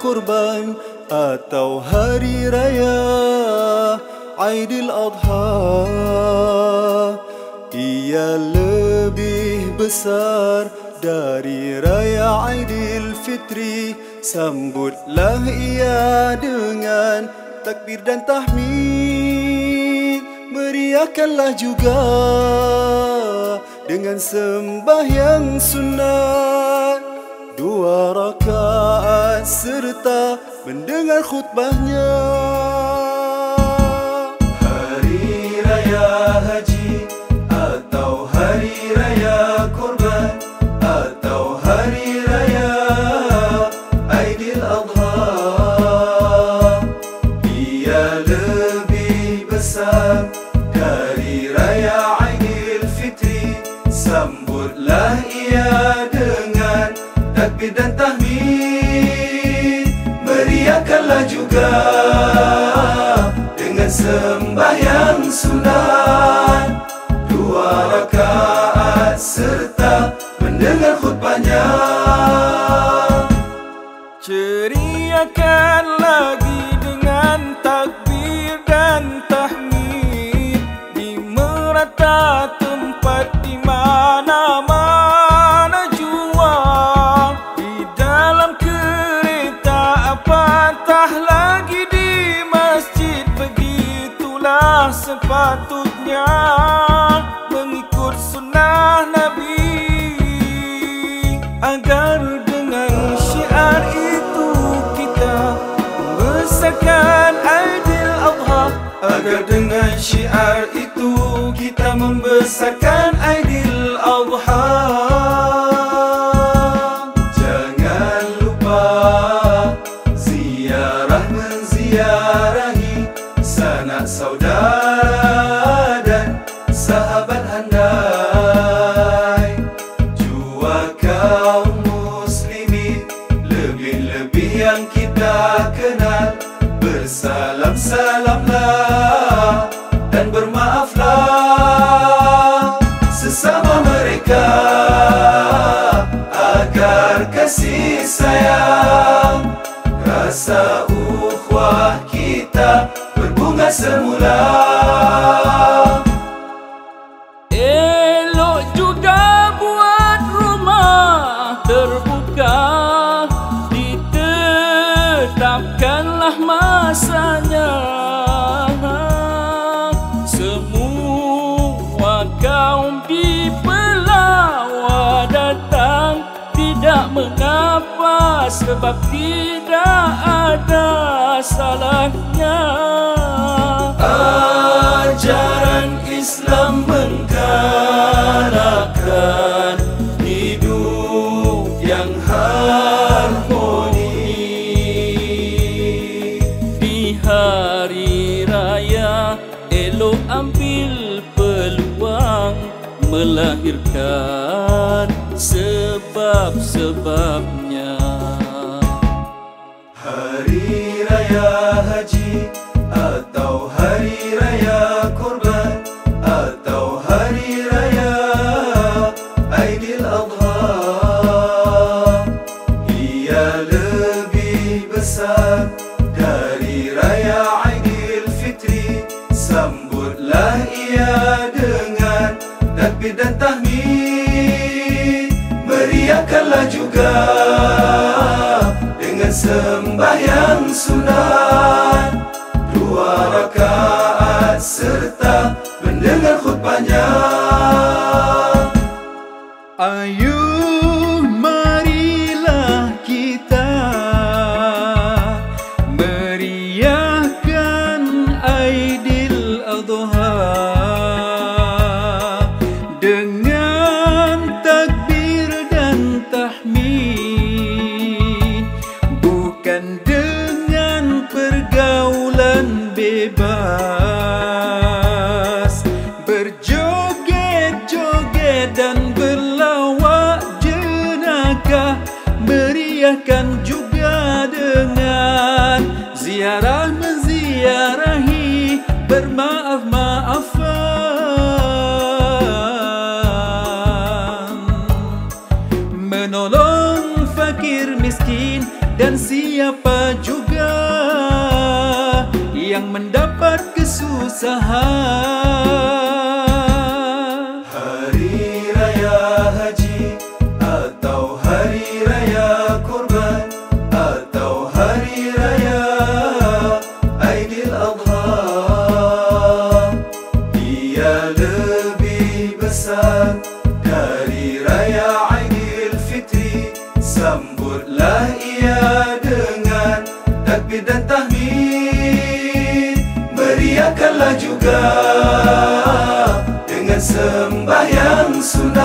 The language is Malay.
kurban atau hari raya Aidil Adha. Ia lebih besar dari raya Aidil Fitri. Sambutlah ia dengan takbir dan tahmid. Meriahkanlah juga dengan sembahyang sunat dua rakaat serta mendengar khutbahnya takbir dan tahmid meriahkanlah juga dengan sembahyang sunat. Dua rakaat serta mendengar khutbahnya. Ceriakan lagi dengan takbir dan tahmid. Di merata tempat di mana-mana Begitulah sepatutnya mengikut sunnah Nabi. Agar dengan syiar itu kita membesarkan Aidil Adha. Agar dengan syiar itu kita membesarkan kasih sayang. Rasa ukhuwah kita berbunga semula mengapa sebab tidak ada salahnya. Ajaran Islam menggalakkan hidup yang harmoni. Di hari raya elok ambil peluang melahirkan sebab-sebabnya. Hari Raya Haji atau Hari Raya Kurban atau Hari Raya Aidil Adha. Ia lebih besar dari Raya Aidil Fitri. Sambutlah ia dengan takbir dan tahmid Meriahkanlah juga dengan sembahyang sunat. Dua rakaat serta mendengar khutbahnya. Ayo bebas berjoget-joget dan berlawak jenaka meriahkan juga dengan ziarah menziarahi bermaaf-maafan. Menolong fakir miskin dan siapa mendapat kesusahan. Hari Raya Haji atau Hari Raya Kurban atau Hari Raya Aidiladha Ia lebih besar dari Raya Aidilfitri Sambutlah ia dengan takbir dan tahmid Meriahkanlah juga dengan sembahyang sunat